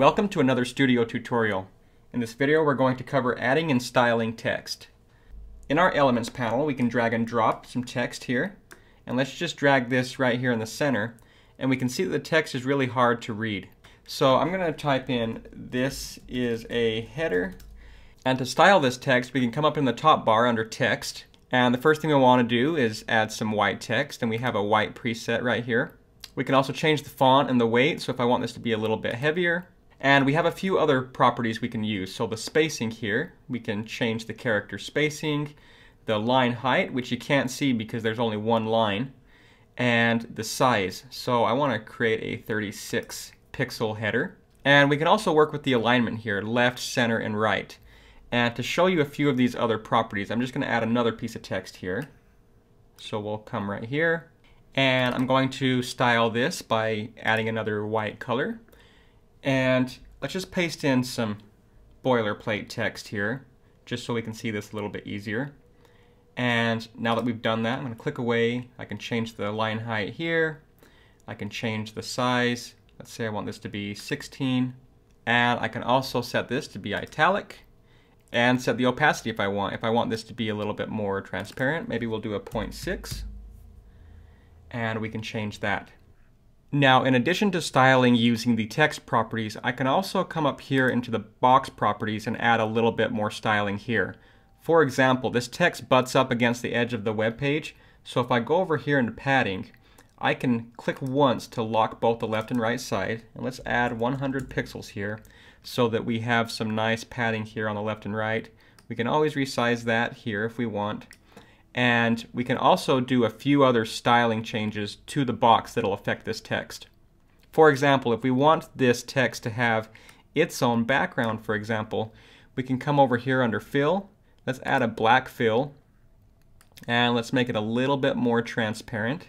Welcome to another studio tutorial. In this video we're going to cover adding and styling text. In our Elements panel we can drag and drop some text here and let's just drag this right here in the center and we can see that the text is really hard to read. So I'm going to type in this is a header and to style this text we can come up in the top bar under text and the first thing we want to do is add some white text and we have a white preset right here. We can also change the font and the weight, so if I want this to be a little bit heavier. And we have a few other properties we can use. So the spacing here, we can change the character spacing, the line height, which you can't see because there's only one line, and the size. So I want to create a 36 pixel header. And we can also work with the alignment here, left, center, and right. And to show you a few of these other properties, I'm just going to add another piece of text here. So we'll come right here and I'm going to style this by adding another white color. And let's just paste in some boilerplate text here, just so we can see this a little bit easier. And now that we've done that, I'm going to click away. I can change the line height here. I can change the size. Let's say I want this to be 16. And I can also set this to be italic and set the opacity if I want. If I want this to be a little bit more transparent, maybe we'll do a 0.6 and we can change that. Now, in addition to styling using the text properties, I can also come up here into the box properties and add a little bit more styling here. For example, this text butts up against the edge of the web page, so if I go over here into padding, I can click once to lock both the left and right side, and let's add 100 pixels here so that we have some nice padding here on the left and right. We can always resize that here if we want. And we can also do a few other styling changes to the box that'll affect this text. For example, if we want this text to have its own background, for example, we can come over here under fill. Let's add a black fill and let's make it a little bit more transparent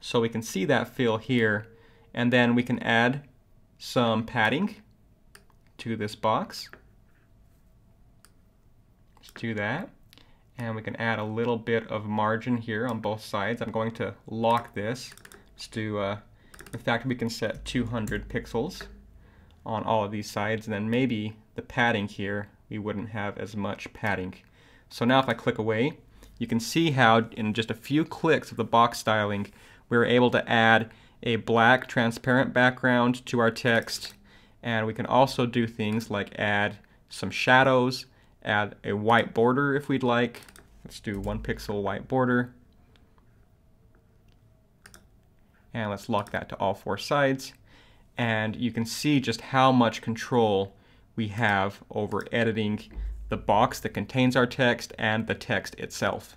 so we can see that fill here and then we can add some padding to this box. Let's do that and we can add a little bit of margin here on both sides. I'm going to lock this. Let's uh, in fact, we can set 200 pixels on all of these sides, and then maybe the padding here, we wouldn't have as much padding. So now if I click away, you can see how in just a few clicks of the box styling, we are able to add a black transparent background to our text, and we can also do things like add some shadows, add a white border if we'd like. Let's do one pixel white border. And let's lock that to all four sides. And you can see just how much control we have over editing the box that contains our text and the text itself.